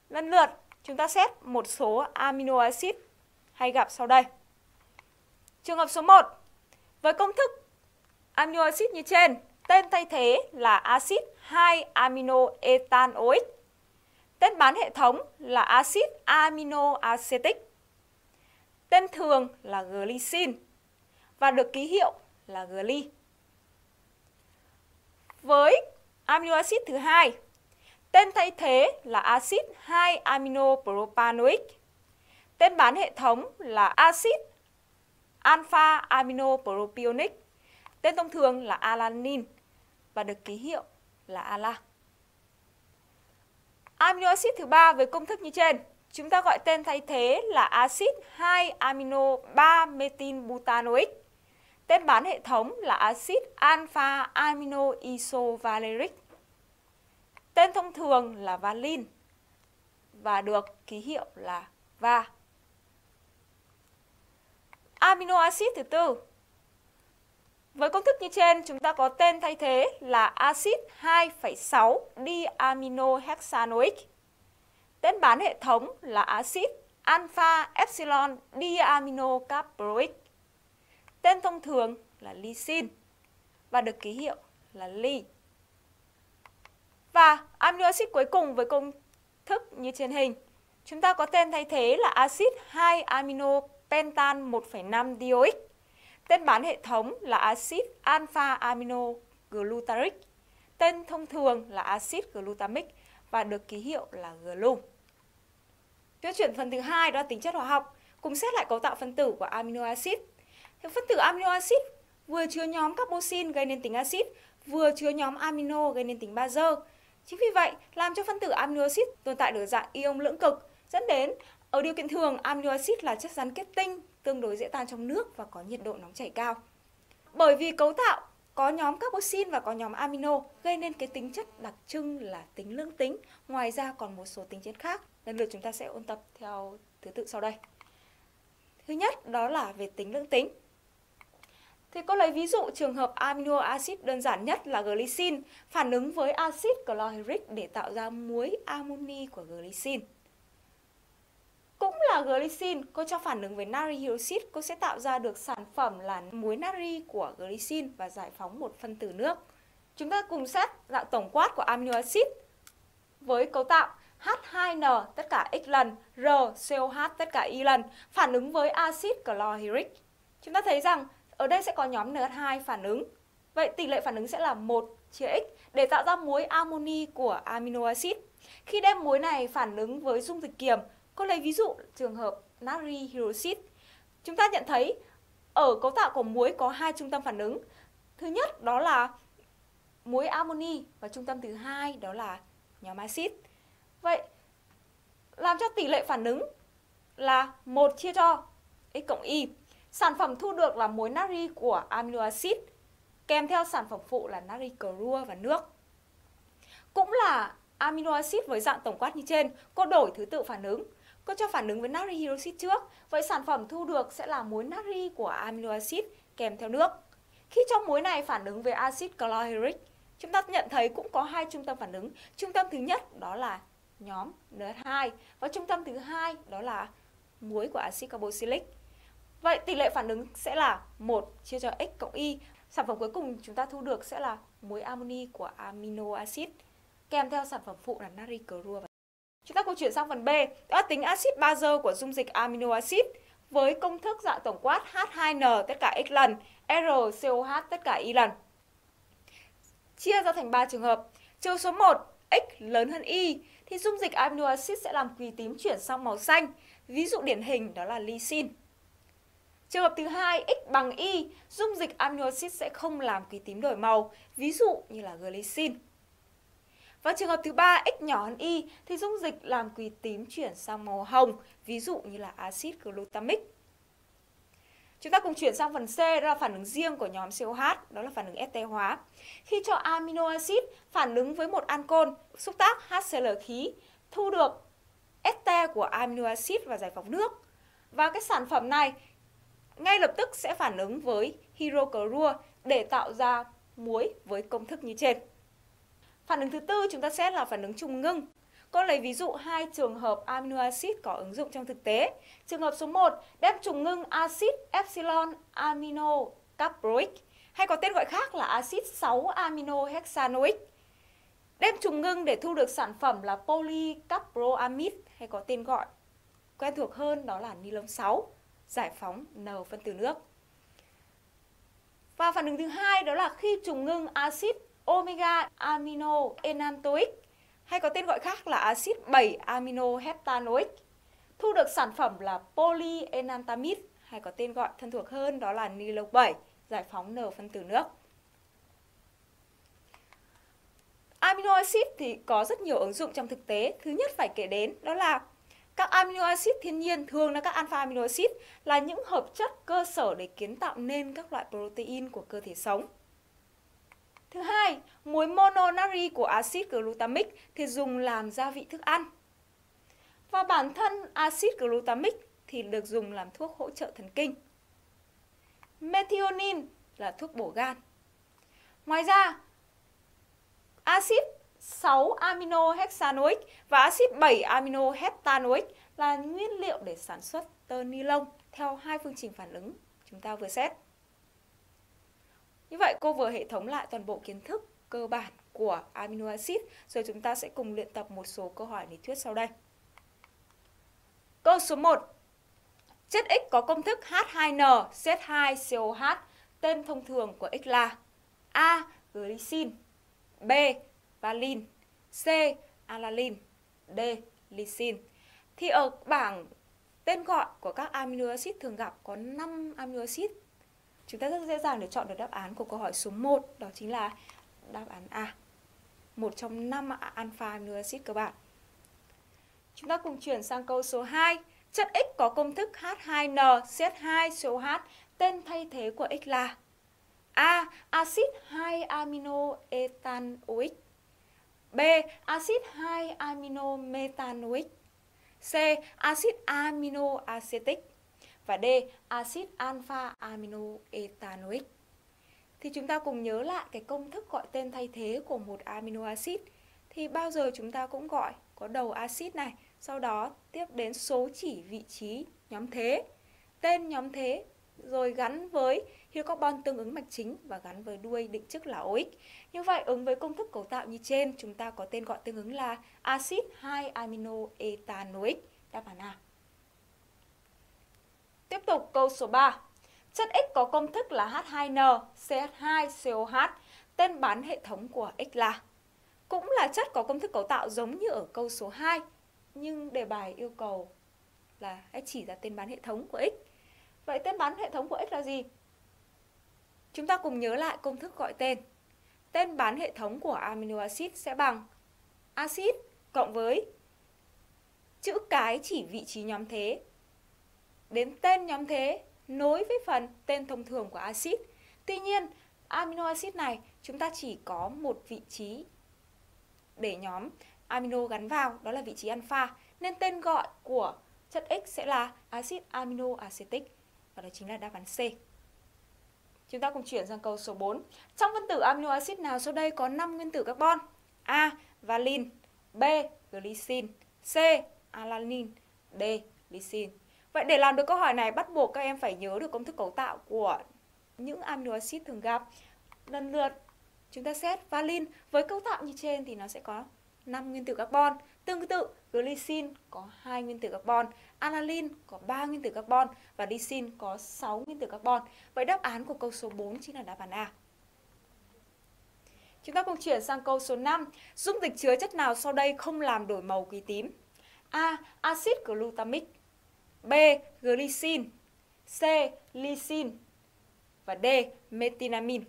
Lần lượt chúng ta xét một số amino acid hay gặp sau đây. Trường hợp số 1. Với công thức amino acid như trên, tên thay thế là axit 2 amino ethanoic. Tên bán hệ thống là axit amino acetic. Tên thường là glycine và được ký hiệu là gly. Với amino acid thứ hai, tên thay thế là axit 2-aminopropanoic. Tên bán hệ thống là axit alpha aminopropionic. Tên thông thường là alanin và được ký hiệu là ALA. Amino acid thứ ba với công thức như trên, chúng ta gọi tên thay thế là axit 2 amino 3 metylbutanoic. Tên bán hệ thống là axit alpha amino isovaleric. Tên thông thường là valin và được ký hiệu là va. Amino acid thứ tư. Với công thức như trên, chúng ta có tên thay thế là axit 2,6 diaminohexanoic. Tên bán hệ thống là axit alpha epsilon diaminocaproic Tên thông thường là lysine và được ký hiệu là ly. Và amino acid cuối cùng với công thức như trên hình. Chúng ta có tên thay thế là axit 2 amino pentan 1,5 dioic. Tên bán hệ thống là axit alpha amino glutaric. Tên thông thường là axit glutamic và được ký hiệu là glu. Tiếp chuyển phần thứ hai đó là tính chất hóa học, cùng xét lại cấu tạo phân tử của amino acid. Thì phân tử amino acid vừa chứa nhóm carboxin gây nên tính axit, vừa chứa nhóm amino gây nên tính bazơ. Chính vì vậy, làm cho phân tử amino acid tồn tại ở dạng ion lưỡng cực, dẫn đến ở điều kiện thường amino acid là chất rắn kết tinh, tương đối dễ tan trong nước và có nhiệt độ nóng chảy cao. Bởi vì cấu tạo có nhóm carboxyl và có nhóm amino gây nên cái tính chất đặc trưng là tính lưỡng tính, ngoài ra còn một số tính chất khác. Lần lượt chúng ta sẽ ôn tập theo thứ tự sau đây. Thứ nhất đó là về tính lưỡng tính. Thì cô lấy ví dụ trường hợp amino acid đơn giản nhất là glycine phản ứng với axit chlorhydric để tạo ra muối amoni của glycine. Cũng là glycine, cô cho phản ứng với natri hydroxit, cô sẽ tạo ra được sản phẩm là muối natri của glycine và giải phóng một phân tử nước. Chúng ta cùng xét dạng tổng quát của amino acid với cấu tạo H2N tất cả x lần, R COH tất cả y lần phản ứng với axit chlorhydric. Chúng ta thấy rằng ở đây sẽ có nhóm NH2 phản ứng. Vậy tỷ lệ phản ứng sẽ là 1 chia x để tạo ra muối amoni của amino acid. Khi đem muối này phản ứng với dung dịch kiềm, cô lấy ví dụ trường hợp natri hydroxit. Chúng ta nhận thấy ở cấu tạo của muối có hai trung tâm phản ứng. Thứ nhất đó là muối amoni và trung tâm thứ hai đó là nhóm axit. Vậy làm cho tỷ lệ phản ứng là 1 chia cho x cộng y. Sản phẩm thu được là muối natri của amino acid kèm theo sản phẩm phụ là natri crua và nước. Cũng là amino acid với dạng tổng quát như trên, cô đổi thứ tự phản ứng. Cô cho phản ứng với natri hydroxit trước, vậy sản phẩm thu được sẽ là muối natri của amino acid kèm theo nước. Khi trong muối này phản ứng với axit chlorhydric, chúng ta nhận thấy cũng có hai trung tâm phản ứng. Trung tâm thứ nhất đó là nhóm NH2 và trung tâm thứ hai đó là muối của axit carboxylic. Vậy tỷ lệ phản ứng sẽ là 1 chia cho x cộng y. Sản phẩm cuối cùng chúng ta thu được sẽ là muối amoni của amino acid kèm theo sản phẩm phụ là natri clorua. Chúng ta cùng chuyển sang phần B, đó là tính axit bazơ của dung dịch amino acid với công thức dạng tổng quát H2N tất cả x lần, RCOH tất cả y lần. Chia ra thành 3 trường hợp. Trường số 1, x lớn hơn y thì dung dịch amino acid sẽ làm quỳ tím chuyển sang màu xanh. Ví dụ điển hình đó là lysine. Trường hợp thứ hai, x bằng y, dung dịch amino acid sẽ không làm quỳ tím đổi màu, ví dụ như là glycine. Và trường hợp thứ ba, x nhỏ hơn y thì dung dịch làm quỳ tím chuyển sang màu hồng, ví dụ như là axit glutamic. Chúng ta cùng chuyển sang phần C, đó là phản ứng riêng của nhóm COH, đó là phản ứng este hóa. Khi cho amino acid phản ứng với một ancol, xúc tác HCl khí, thu được este của amino acid và giải phóng nước. Và cái sản phẩm này ngay lập tức sẽ phản ứng với hydrochlorua để tạo ra muối với công thức như trên. Phản ứng thứ tư chúng ta xét là phản ứng trùng ngưng. Cô lấy ví dụ hai trường hợp amino acid có ứng dụng trong thực tế. Trường hợp số 1, đem trùng ngưng axit epsilon amino caproic hay có tên gọi khác là axit 6 amino hexanoic. Đem trùng ngưng để thu được sản phẩm là polycaproamide hay có tên gọi quen thuộc hơn đó là ni lông 6, giải phóng N phân tử nước. Và phản ứng thứ hai đó là khi trùng ngưng axit omega amino enantoic hay có tên gọi khác là axit 7 amino heptanoic. Thu được sản phẩm là polyenantamide hay có tên gọi thân thuộc hơn đó là ni 7, giải phóng N phân tử nước. Amino acid thì có rất nhiều ứng dụng trong thực tế. Thứ nhất phải kể đến đó là các amino acid thiên nhiên thường là các alpha amino acid là những hợp chất cơ sở để kiến tạo nên các loại protein của cơ thể sống. Thứ hai, muối mononari của axit glutamic thì dùng làm gia vị thức ăn. Và bản thân axit glutamic thì được dùng làm thuốc hỗ trợ thần kinh. Methionine là thuốc bổ gan. Ngoài ra, axit 6 amino hexanoic và axit 7 amino heptanoic là nguyên liệu để sản xuất tơ ni lông theo hai phương trình phản ứng chúng ta vừa xét. Như vậy cô vừa hệ thống lại toàn bộ kiến thức cơ bản của amino acid rồi chúng ta sẽ cùng luyện tập một số câu hỏi lý thuyết sau đây. Câu số 1. Chất X có công thức H2N Z2COH, tên thông thường của X là A. Glycine B valin, C. Alanine D. Lysine Thì ở bảng tên gọi của các amino acid thường gặp có 5 amino acid Chúng ta rất dễ dàng để chọn được đáp án của câu hỏi số 1 Đó chính là đáp án A Một trong 5 alpha amino acid cơ bản Chúng ta cùng chuyển sang câu số 2 Chất X có công thức H2N Z2COH Tên thay thế của X là A. Axit 2 amino ethanoic B. Axit 2 amino metanoic C. Axit amino acetic và D. Axit alpha amino ethanoic. Thì chúng ta cùng nhớ lại cái công thức gọi tên thay thế của một amino acid. Thì bao giờ chúng ta cũng gọi có đầu axit này, sau đó tiếp đến số chỉ vị trí nhóm thế, tên nhóm thế rồi gắn với hydrocarbon tương ứng mạch chính và gắn với đuôi định chức là OX. Như vậy ứng với công thức cấu tạo như trên, chúng ta có tên gọi tương ứng là axit 2 amino ethanoic. Đáp án A. Tiếp tục câu số 3. Chất X có công thức là H2N, CH2COH, tên bán hệ thống của X là cũng là chất có công thức cấu tạo giống như ở câu số 2, nhưng đề bài yêu cầu là hãy chỉ ra tên bán hệ thống của X. Vậy tên bán hệ thống của X là gì? Chúng ta cùng nhớ lại công thức gọi tên. Tên bán hệ thống của amino acid sẽ bằng acid cộng với chữ cái chỉ vị trí nhóm thế đến tên nhóm thế nối với phần tên thông thường của axit. Tuy nhiên, amino acid này chúng ta chỉ có một vị trí để nhóm amino gắn vào, đó là vị trí alpha, nên tên gọi của chất X sẽ là axit amino acetic và đó chính là đáp án C. Chúng ta cùng chuyển sang câu số 4. Trong phân tử amino acid nào sau đây có 5 nguyên tử carbon? A. Valin. B. Glycine C. Alanin. D. Lysine Vậy để làm được câu hỏi này bắt buộc các em phải nhớ được công thức cấu tạo của những amino acid thường gặp. Lần lượt chúng ta xét valin với cấu tạo như trên thì nó sẽ có 5 nguyên tử carbon. Tương tự, glycine có 2 nguyên tử carbon, Alanin có 3 nguyên tử carbon và lysine có 6 nguyên tử carbon. Vậy đáp án của câu số 4 chính là đáp án A. Chúng ta cùng chuyển sang câu số 5. Dung dịch chứa chất nào sau đây không làm đổi màu quý tím? A. Axit glutamic B. Glycine C. Lysine và D. Metinamin.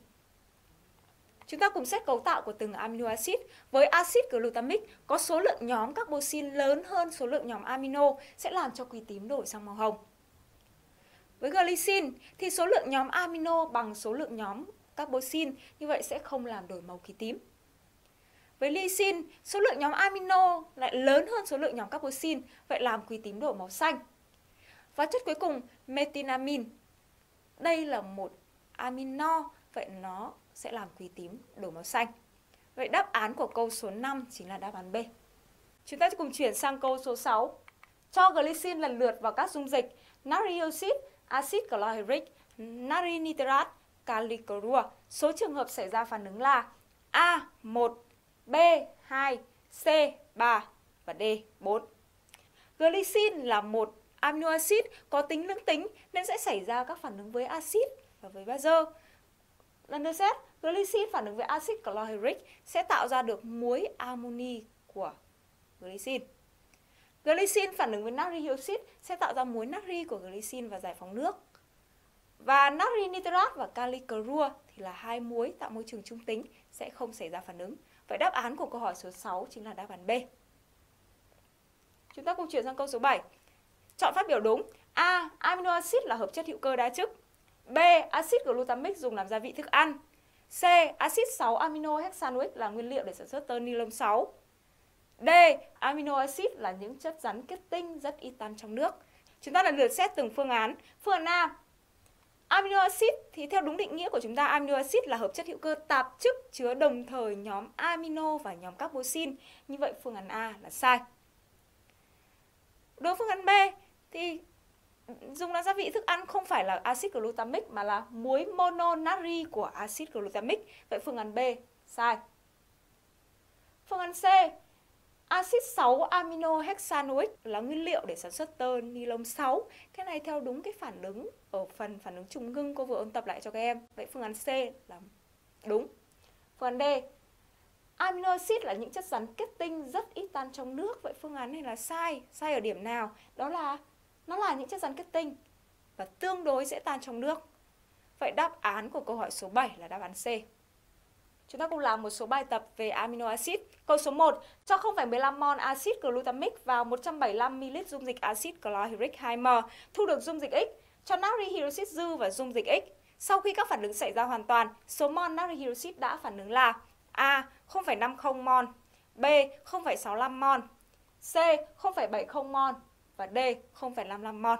Chúng ta cùng xét cấu tạo của từng amino acid. Với axit glutamic có số lượng nhóm carboxyl lớn hơn số lượng nhóm amino sẽ làm cho quý tím đổi sang màu hồng. Với glycine thì số lượng nhóm amino bằng số lượng nhóm carboxyl, như vậy sẽ không làm đổi màu quỳ tím. Với lysine, số lượng nhóm amino lại lớn hơn số lượng nhóm carboxyl, vậy làm quý tím đổi màu xanh. Và chất cuối cùng, methylamine. Đây là một amino, vậy nó sẽ làm quý tím đổi màu xanh. Vậy đáp án của câu số 5 chính là đáp án B. Chúng ta cùng chuyển sang câu số 6. Cho glycine lần lượt vào các dung dịch natri oxit, axit chlorhydric, natri nitrat, kali clorua. Số trường hợp xảy ra phản ứng là A 1, B 2, C 3 và D 4. Glycine là một amino acid có tính lưỡng tính nên sẽ xảy ra các phản ứng với axit và với bazơ. Lần lượt xét, glycine phản ứng với axit chlorhydric sẽ tạo ra được muối amoni của glycine. Glycine phản ứng với natri hydroxit sẽ tạo ra muối natri của glycine và giải phóng nước. Và natri nitrat và kali clorua thì là hai muối tạo môi trường trung tính sẽ không xảy ra phản ứng. Vậy đáp án của câu hỏi số 6 chính là đáp án B. Chúng ta cùng chuyển sang câu số 7. Chọn phát biểu đúng. A. Amino acid là hợp chất hữu cơ đa chức. B. Axit glutamic dùng làm gia vị thức ăn. C. Axit 6 amino hexanoic là nguyên liệu để sản xuất tơ ni lông 6. D. Amino acid là những chất rắn kết tinh rất ít tan trong nước. Chúng ta lần lượt xét từng phương án. Phương án A. Amino acid thì theo đúng định nghĩa của chúng ta, amino acid là hợp chất hữu cơ tạp chức chứa đồng thời nhóm amino và nhóm carboxin. Như vậy phương án A là sai. Đối phương án B thì dùng là gia vị thức ăn không phải là axit glutamic mà là muối mononatri của axit glutamic. Vậy phương án B, sai. Phương án C, Axit 6 amino hexanoic là nguyên liệu để sản xuất tơ ni lông 6. Cái này theo đúng cái phản ứng ở phần phản ứng trùng ngưng cô vừa ôn tập lại cho các em. Vậy phương án C là đúng. Phương án D. Amino acid là những chất rắn kết tinh rất ít tan trong nước. Vậy phương án này là sai. Sai ở điểm nào? Đó là nó là những chất rắn kết tinh và tương đối dễ tan trong nước. Vậy đáp án của câu hỏi số 7 là đáp án C. Chúng ta cùng làm một số bài tập về amino acid. Câu số 1, cho 0,15 mol axit glutamic vào 175 ml dung dịch axit chlorhydric 2m, thu được dung dịch X. Cho natri hydroxit dư và dung dịch X. Sau khi các phản ứng xảy ra hoàn toàn, số mol natri hydroxit đã phản ứng là A. 0,50 mol, B. 0,65 mol, C. 0,70 mol và D. 0,55 mol.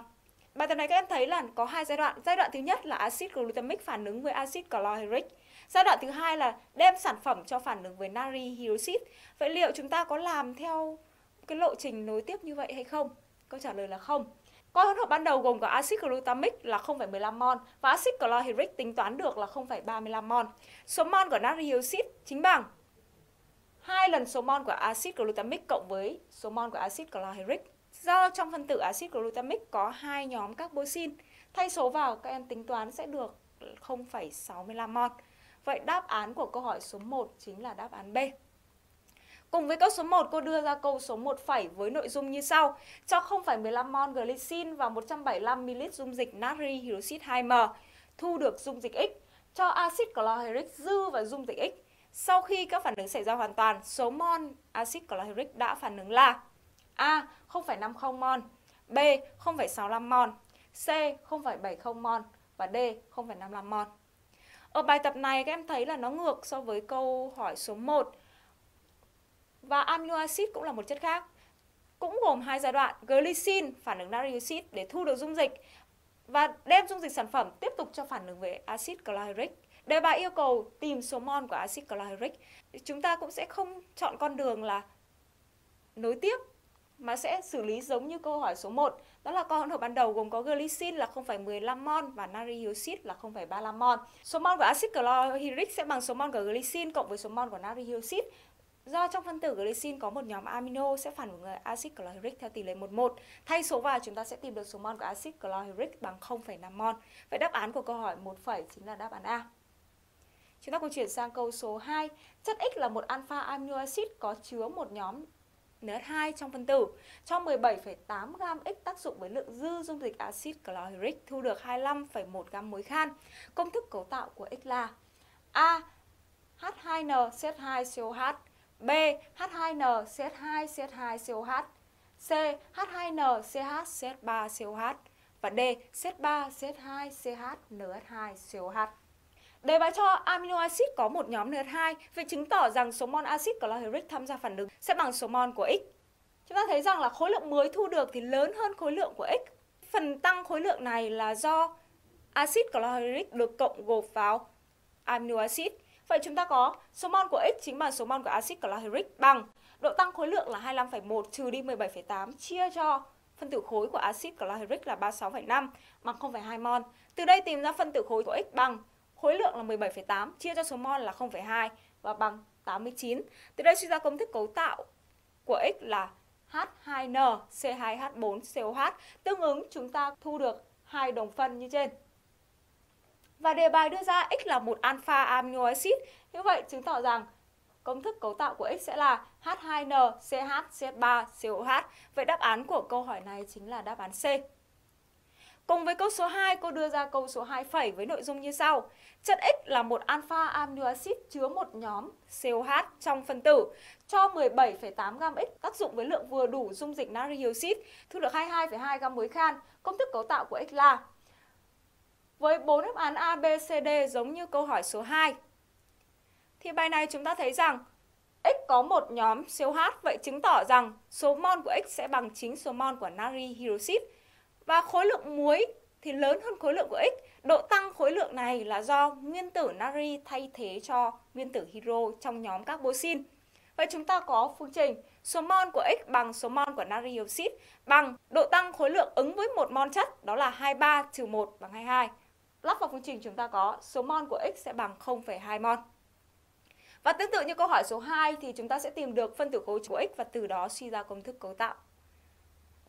Bài tập này các em thấy là có hai giai đoạn. Giai đoạn thứ nhất là axit glutamic phản ứng với axit chlorhydric. Giai đoạn thứ hai là đem sản phẩm cho phản ứng với natri hydroxit. Vậy liệu chúng ta có làm theo cái lộ trình nối tiếp như vậy hay không? Câu trả lời là không. Coi hỗn hợp ban đầu gồm có axit glutamic là 0,15 mol và axit chlorhydric tính toán được là 0,35 mol. Số mol của natri hydroxit chính bằng hai lần số mol của axit glutamic cộng với số mol của axit chlorhydric. Do trong phân tử axit glutamic có hai nhóm carboxin, thay số vào các em tính toán sẽ được 0,65 mol. Vậy đáp án của câu hỏi số 1 chính là đáp án B. Cùng với câu số 1, cô đưa ra câu số 1 phẩy với nội dung như sau. Cho 0,15 mol glycin vào 175 ml dung dịch natri hydroxit 2m, thu được dung dịch X. Cho axit chlorhydric dư và dung dịch X. Sau khi các phản ứng xảy ra hoàn toàn, số mol axit chlorhydric đã phản ứng là A. 0,50 mol, B. 0,65 mol, C. 0,70 mol và D. 0,55 mol. Ở bài tập này các em thấy là nó ngược so với câu hỏi số 1. Và amino acid cũng là một chất khác. Cũng gồm hai giai đoạn, glycine phản ứng natri acid để thu được dung dịch và đem dung dịch sản phẩm tiếp tục cho phản ứng với axit chlorhydric. Đề bài yêu cầu tìm số mol của axit chlorhydric. Chúng ta cũng sẽ không chọn con đường là nối tiếp mà sẽ xử lý giống như câu hỏi số 1. Đó là con hỗn hợp ban đầu gồm có glycine là 0,15 mol và natri hydroxit là 0,35 mol. Số mol của axit chlorhydric sẽ bằng số mol của glycine cộng với số mol của natri hydroxit. Do trong phân tử glycine có một nhóm amino sẽ phản ứng với axit chlorhydric theo tỷ lệ 11. Thay số vào chúng ta sẽ tìm được số mol của axit chlorhydric bằng 0,5 mol. Vậy đáp án của câu hỏi 1 phẩy chính là đáp án A. Chúng ta cùng chuyển sang câu số 2. Chất X là một alpha amino acid có chứa một nhóm NH2 trong phân tử cho 17,8 gam X tác dụng với lượng dư dung dịch axit chlorhydric thu được 25,1 gam muối khan. Công thức cấu tạo của X là A. H2N CH2COH B. H2N CH2 CH2COH C. H2NCHCH3COH và D. CH3 CH2 CH NH2 COH. Đề bài cho amino acid có một nhóm NH2, vậy chứng tỏ rằng số mol axit lactic tham gia phản ứng sẽ bằng số mol của X. Chúng ta thấy rằng là khối lượng muối thu được thì lớn hơn khối lượng của X. Phần tăng khối lượng này là do axit chlorhydric được cộng gộp vào amino acid. Vậy chúng ta có số mol của X chính bằng số mol của axit chlorhydric bằng độ tăng khối lượng là 25,1 trừ đi 17,8 chia cho phân tử khối của axit chlorhydric là 36,5 bằng 0,2 mol. Từ đây tìm ra phân tử khối của X bằng khối lượng là 17,8 chia cho số mol là 0,2 và bằng 89. Từ đây suy ra công thức cấu tạo của X là H2N C2H4COH. Tương ứng chúng ta thu được hai đồng phân như trên. Và đề bài đưa ra X là một alpha amino acid. Như vậy chứng tỏ rằng công thức cấu tạo của X sẽ là H2N CH CH3 COH. Vậy đáp án của câu hỏi này chính là đáp án C. Cùng với câu số 2, cô đưa ra câu số 2 phẩy với nội dung như sau. Chất X là một alpha amino acid chứa một nhóm COH trong phân tử cho 17,8 gam X tác dụng với lượng vừa đủ dung dịch natri oxit thu được 22,2 gam muối khan. Công thức cấu tạo của X là với 4 đáp án A, B, C, D giống như câu hỏi số 2. Thì bài này chúng ta thấy rằng X có một nhóm COH, vậy chứng tỏ rằng số mol của X sẽ bằng chính số mol của natri hydroxit. Và khối lượng muối thì lớn hơn khối lượng của X. Độ tăng khối lượng này là do nguyên tử natri thay thế cho nguyên tử hydro trong nhóm carboxin. Vậy chúng ta có phương trình số mol của X bằng số mol của natri oxit bằng độ tăng khối lượng ứng với một mol chất đó là 23 trừ 1 bằng 22. Lắp vào phương trình chúng ta có số mol của X sẽ bằng 0,2 mol. Và tương tự như câu hỏi số 2 thì chúng ta sẽ tìm được phân tử khối của X và từ đó suy ra công thức cấu tạo.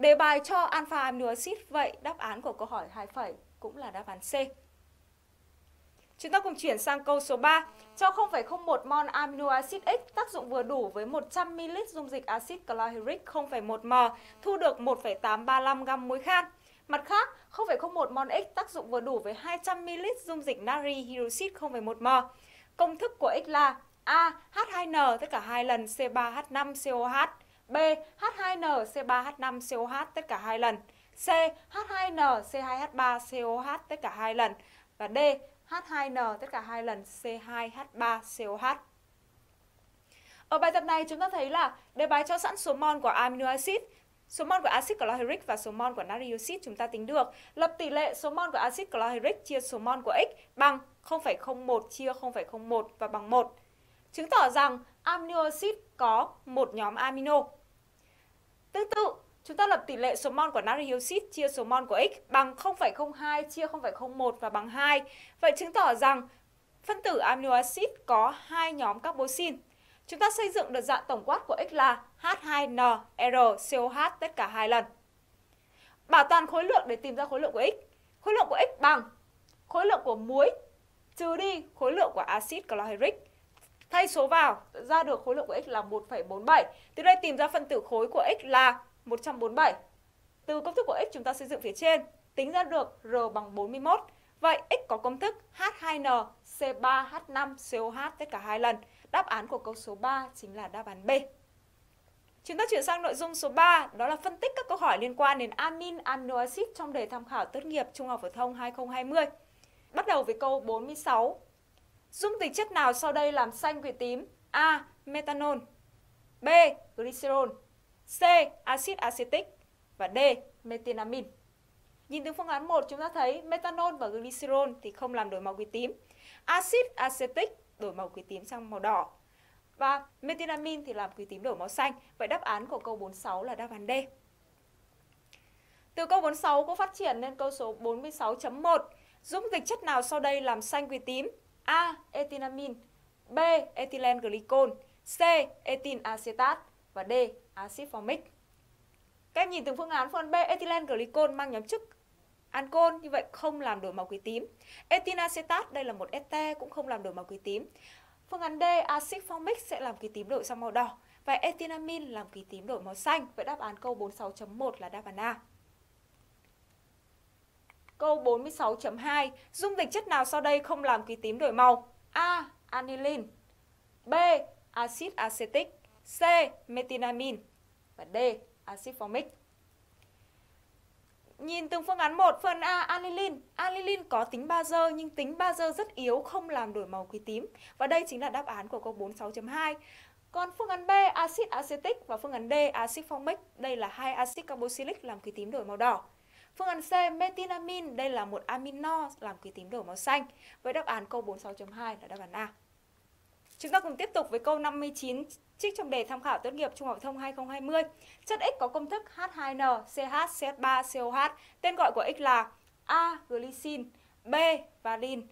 Đề bài cho alpha amino acid, vậy đáp án của câu hỏi 2 phẩy cũng là đáp án C. Chúng ta cùng chuyển sang câu số 3. Cho 0,01 mol amino acid X tác dụng vừa đủ với 100 ml dung dịch axit chlorhydric 0,1 m, thu được 1,835 g muối khan. Mặt khác, 0,01 mol X tác dụng vừa đủ với 200 ml dung dịch natri hydroxit 0,1 m. Công thức của X là A. H2N tất cả hai lần C3H5COH B. H2N C3H5COH tất cả hai lần C. H2N C2H3COH tất cả hai lần và D. H2N tất cả hai lần C2H3COH Ở bài tập này chúng ta thấy là đề bài cho sẵn số mol của amino acid Số mol của axit chlorhydric và số mol của natri chúng ta tính được. Lập tỷ lệ số mol của axit chlorhydric chia số mol của X bằng 0,01 chia 0,01 và bằng 1 chứng tỏ rằng amino acid có một nhóm amino. Tương tự, chúng ta lập tỷ lệ số mol của natri hydroxit chia số mol của X bằng 0,02 chia 0,01 và bằng 2. Vậy chứng tỏ rằng phân tử amino acid có hai nhóm carboxin. Chúng ta xây dựng được dạng tổng quát của X là H2NRCOH tất cả hai lần. Bảo toàn khối lượng để tìm ra khối lượng của X. Khối lượng của X bằng khối lượng của muối trừ đi khối lượng của axit chlorhydric Thay số vào ra được khối lượng của x là 1,47. Từ đây tìm ra phân tử khối của x là 147. Từ công thức của x chúng ta xây dựng phía trên, tính ra được R bằng 41. Vậy x có công thức H2N C3H5COH tất cả hai lần. Đáp án của câu số 3 chính là đáp án B. Chúng ta chuyển sang nội dung số 3, đó là phân tích các câu hỏi liên quan đến amin amino acid trong đề tham khảo tốt nghiệp Trung học phổ thông 2020. Bắt đầu với câu 46. Dung dịch chất nào sau đây làm xanh quỷ tím? A. Methanol B. Glycerol C. Axit acetic và D. Methylamine Nhìn từ phương án 1 chúng ta thấy methanol và glycerol thì không làm đổi màu quý tím. Axit acetic đổi màu quý tím sang màu đỏ. Và methylamine thì làm quý tím đổi màu xanh. Vậy đáp án của câu 46 là đáp án D. Từ câu 46 có phát triển lên câu số 46.1. Dung dịch chất nào sau đây làm xanh quý tím? A. Etinamin B. Ethylene glycol C. Etin acetat và D. Acid formic Các em nhìn từng phương án phương án B ethylene glycol mang nhóm chức ancol như vậy không làm đổi màu quý tím. Etin acetat đây là một ete cũng không làm đổi màu quý tím. Phương án D acid formic sẽ làm quý tím đổi sang màu đỏ và etinamin làm quý tím đổi màu xanh. Vậy đáp án câu 46.1 là đáp án A. Câu 46.2 Dung dịch chất nào sau đây không làm kỳ tím đổi màu? A. Aniline B. Acid acetic C. Methylamine và D. Acid formic Nhìn từng phương án 1, phần A aniline. Aniline có tính bazơ nhưng tính bazơ rất yếu không làm đổi màu quý tím. Và đây chính là đáp án của câu 46.2. Còn phương án B acid acetic và phương án D acid formic, đây là hai axit carboxylic làm quý tím đổi màu đỏ. Phương án C, methylamine, đây là một amino làm ký tím đổi màu xanh. Với đáp án câu 46.2 là đáp án A. Chúng ta cùng tiếp tục với câu 59 trích trong đề tham khảo tốt nghiệp Trung học thông 2020. Chất X có công thức H2N, CH, CH3, COH. Tên gọi của X là A. Glycine, B. Valine,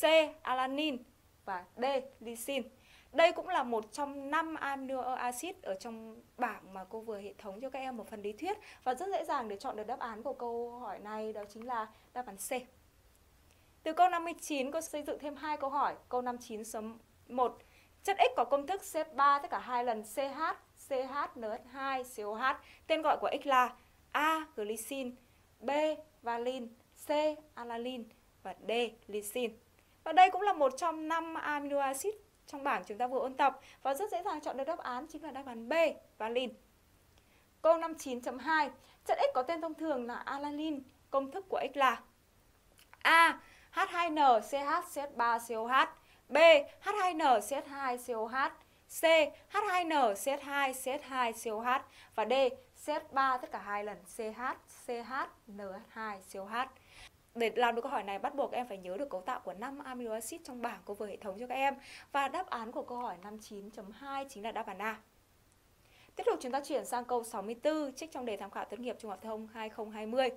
C. Alanine và D. Lysine. Đây cũng là một trong năm amino acid ở trong bảng mà cô vừa hệ thống cho các em một phần lý thuyết và rất dễ dàng để chọn được đáp án của câu hỏi này đó chính là đáp án C. Từ câu 59 cô xây dựng thêm hai câu hỏi. Câu 59 số 1. Chất X có công thức C3 tất cả hai lần CH, CH, NH2, COH. Tên gọi của X là A. Glycine B. Valine C. Alanine và D. Lysine. Và đây cũng là một trong năm amino acid trong bảng chúng ta vừa ôn tập và rất dễ dàng chọn được đáp án chính là đáp án B, valine. Câu 59.2. Chất X có tên thông thường là alanine. Công thức của X là A. H2N CH3COH B. H2N CH2COH C. H2N CH2 CH2COH và D. CH3 tất cả hai lần CH CH NH2 COH. Để làm được câu hỏi này, bắt buộc em phải nhớ được cấu tạo của 5 amino acid trong bảng của vừa hệ thống cho các em và đáp án của câu hỏi 59.2 chính là đáp án A. Tiếp tục chúng ta chuyển sang câu 64 trích trong đề tham khảo tốt nghiệp trung học phổ thông 2020.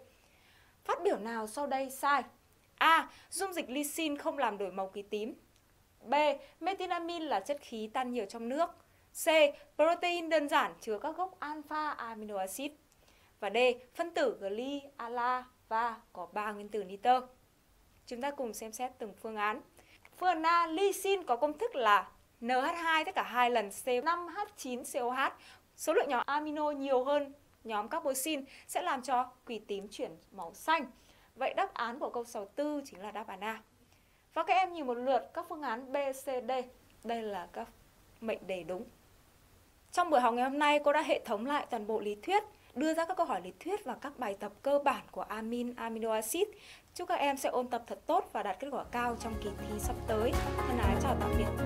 Phát biểu nào sau đây sai? A. Dung dịch lysine không làm đổi màu ký tím. B. Methylamine là chất khí tan nhiều trong nước. C. Protein đơn giản chứa các gốc alpha amino acid. Và D. Phân tử glyala và có 3 nguyên tử nitơ. Chúng ta cùng xem xét từng phương án. Phương án A, lysine có công thức là NH2 tất cả hai lần C5H9COH. Số lượng nhóm amino nhiều hơn nhóm carboxyl sẽ làm cho quỳ tím chuyển màu xanh. Vậy đáp án của câu 64 chính là đáp án A. Và các em nhìn một lượt các phương án B, C, D. Đây là các mệnh đề đúng. Trong buổi học ngày hôm nay, cô đã hệ thống lại toàn bộ lý thuyết, đưa ra các câu hỏi lý thuyết và các bài tập cơ bản của amin, amino acid. Chúc các em sẽ ôn tập thật tốt và đạt kết quả cao trong kỳ thi sắp tới. Thân ái, chào tạm biệt.